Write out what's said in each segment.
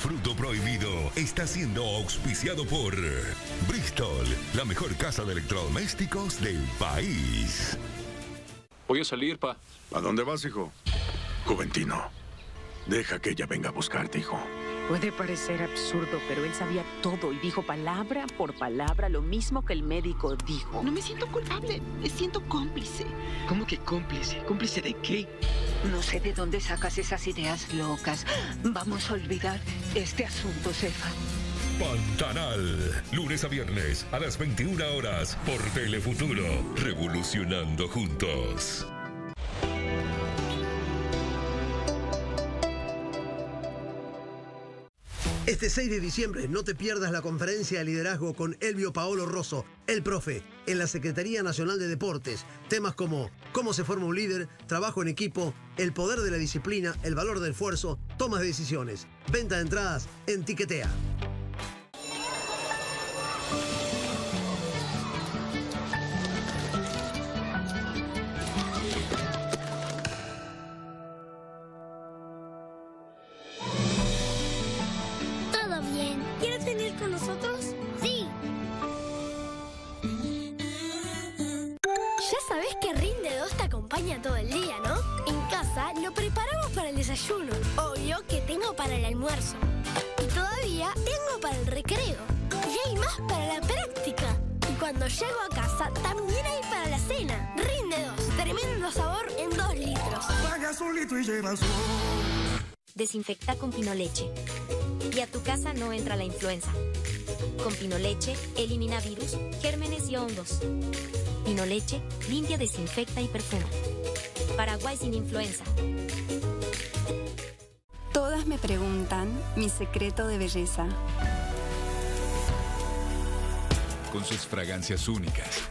fruto prohibido está siendo auspiciado por Bristol, la mejor casa de electrodomésticos del país. Voy a salir, pa. ¿A dónde vas, hijo? Juventino. Deja que ella venga a buscarte, hijo. Puede parecer absurdo, pero él sabía todo y dijo palabra por palabra lo mismo que el médico dijo. No me siento culpable, me siento cómplice. ¿Cómo que cómplice? ¿Cómplice de qué? No sé de dónde sacas esas ideas locas. Vamos a olvidar este asunto, Cefa. Pantanal, lunes a viernes a las 21 horas por Telefuturo, revolucionando juntos. Este 6 de diciembre no te pierdas la conferencia de liderazgo con Elvio Paolo Rosso, el profe, en la Secretaría Nacional de Deportes. Temas como cómo se forma un líder, trabajo en equipo, el poder de la disciplina, el valor del esfuerzo, tomas de decisiones. Venta de entradas en Tiquetea. Desayuno. Obvio que tengo para el almuerzo. Y todavía tengo para el recreo. Y hay más para la práctica. Y cuando llego a casa, también hay para la cena. Rinde 2. Tremendo sabor en 2 litros. Pagas un litro y llevas Desinfecta con Pinoleche. Y a tu casa no entra la influenza. Con Pinoleche elimina virus, gérmenes y hongos. Pinoleche limpia, desinfecta y perfuma. Paraguay sin influenza. Todas me preguntan mi secreto de belleza. Con sus fragancias únicas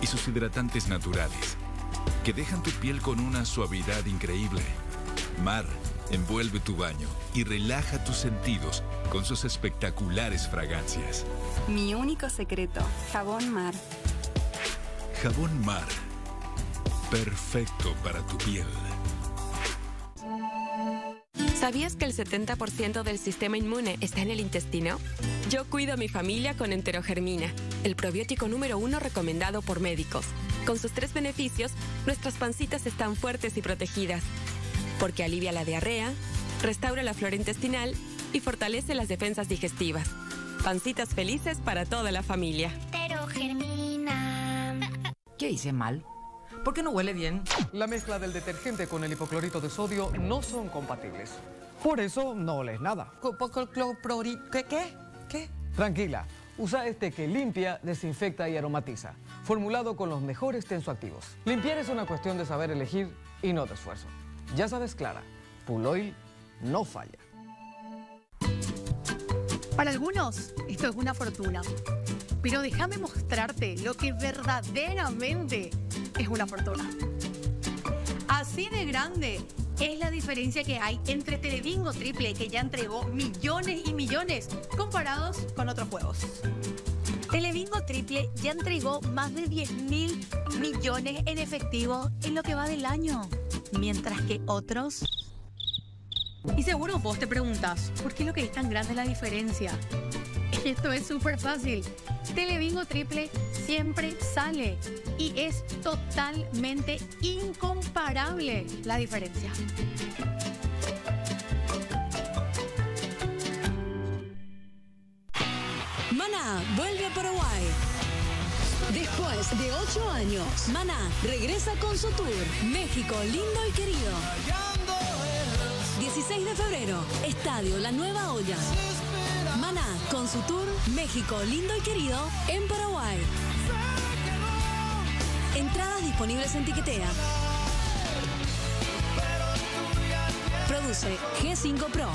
y sus hidratantes naturales, que dejan tu piel con una suavidad increíble. Mar envuelve tu baño y relaja tus sentidos con sus espectaculares fragancias. Mi único secreto, jabón mar. Jabón Mar. Perfecto para tu piel. ¿Sabías que el 70% del sistema inmune está en el intestino? Yo cuido a mi familia con enterogermina, el probiótico número uno recomendado por médicos. Con sus tres beneficios, nuestras pancitas están fuertes y protegidas, porque alivia la diarrea, restaura la flora intestinal y fortalece las defensas digestivas. Pancitas felices para toda la familia. Pero germina. ¿Qué hice mal? ¿Por qué no huele bien? La mezcla del detergente con el hipoclorito de sodio no son compatibles. Por eso no oles nada. ¿Qué? ¿Qué? ¿Qué? Tranquila, usa este que limpia, desinfecta y aromatiza, formulado con los mejores tensoactivos. Limpiar es una cuestión de saber elegir y no de esfuerzo. Ya sabes, Clara, Puloil no falla. Para algunos, esto es una fortuna. Pero déjame mostrarte lo que verdaderamente es una fortuna. Así de grande es la diferencia que hay entre Telebingo Triple, que ya entregó millones y millones, comparados con otros juegos. Telebingo Triple ya entregó más de 10 mil millones en efectivo en lo que va del año, mientras que otros... Y seguro vos te preguntas, ¿por qué lo que es tan grande la diferencia? Esto es súper fácil. Telebingo Triple siempre sale y es totalmente incomparable la diferencia. Maná vuelve a Paraguay. Después de ocho años, Maná regresa con su tour México lindo y querido. 16 de febrero, Estadio La Nueva Olla. Tour México lindo y querido en Paraguay. Entradas disponibles en Tiquetea. Produce G5 Pro.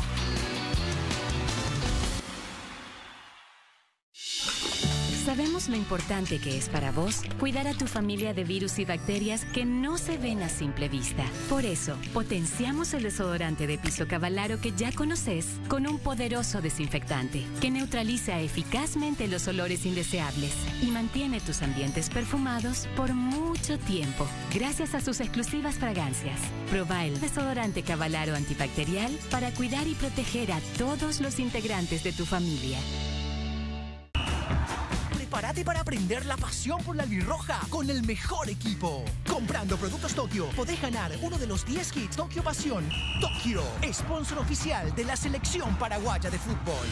Sabemos lo importante que es para vos cuidar a tu familia de virus y bacterias que no se ven a simple vista. Por eso, potenciamos el desodorante de piso Cavalaro que ya conoces con un poderoso desinfectante que neutraliza eficazmente los olores indeseables y mantiene tus ambientes perfumados por mucho tiempo, gracias a sus exclusivas fragancias. Proba el desodorante Cavalaro antibacterial para cuidar y proteger a todos los integrantes de tu familia. Prepárate para aprender la pasión por la albirroja con el mejor equipo. Comprando productos Tokio, podés ganar uno de los 10 kits Tokio Pasión. Tokio, sponsor oficial de la selección paraguaya de fútbol.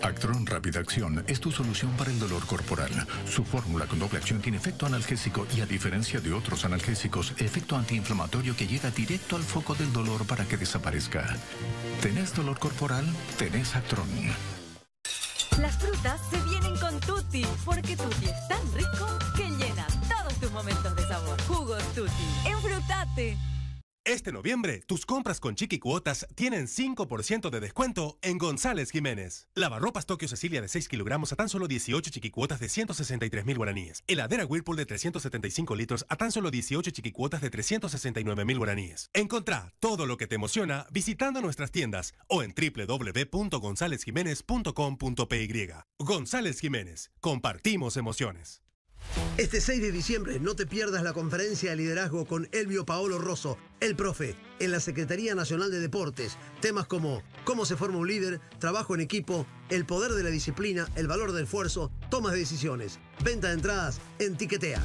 Actron Rápida Acción es tu solución para el dolor corporal. Su fórmula con doble acción tiene efecto analgésico y a diferencia de otros analgésicos, efecto antiinflamatorio que llega directo al foco del dolor para que desaparezca. ¿Tenés dolor corporal? Tenés Actron. Las frutas se vienen con Tutti, porque Tutti es tan rico que llena todos tus momentos de sabor. Jugos Tutti, enfrutate. Este noviembre, tus compras con Chiqui Cuotas tienen 5% de descuento en González Jiménez. Lavarropas Tokio Cecilia de 6 kilogramos a tan solo 18 chiquicuotas de 163 mil guaraníes. Heladera Whirlpool de 375 litros a tan solo 18 chiquicuotas de 369 mil guaraníes. Encontrá todo lo que te emociona visitando nuestras tiendas o en www.gonzalezjiménez.com.py. González Jiménez, compartimos emociones. Este 6 de diciembre no te pierdas la conferencia de liderazgo con Elvio Paolo Rosso, el profe, en la Secretaría Nacional de Deportes. Temas como cómo se forma un líder, trabajo en equipo, el poder de la disciplina, el valor del esfuerzo, tomas de decisiones. Venta de entradas en Tiquetea.